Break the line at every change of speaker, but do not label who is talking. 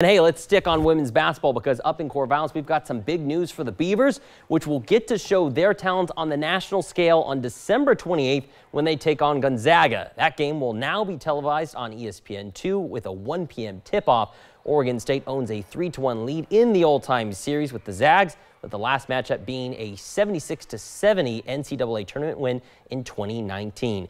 And hey, let's stick on women's basketball because up in Corvallis, we've got some big news for the Beavers, which will get to show their talent on the national scale on December 28th when they take on Gonzaga. That game will now be televised on ESPN2 with a 1 p.m. tip-off. Oregon State owns a 3-1 lead in the all-time series with the Zags, with the last matchup being a 76-70 NCAA tournament win in 2019.